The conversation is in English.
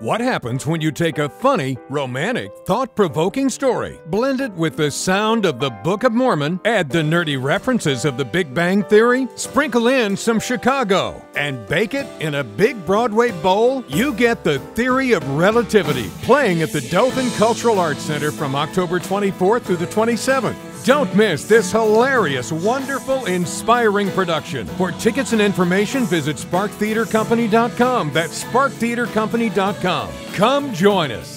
What happens when you take a funny, romantic, thought provoking story, blend it with the sound of the Book of Mormon, add the nerdy references of the Big Bang Theory, sprinkle in some Chicago, and bake it in a big Broadway bowl? You get the Theory of Relativity playing at the Dothan Cultural Arts Center from October 24th through the 27th. Don't miss this hilarious, wonderful, inspiring production. For tickets and information, visit sparktheatercompany.com. That's sparktheatercompany.com. Come join us.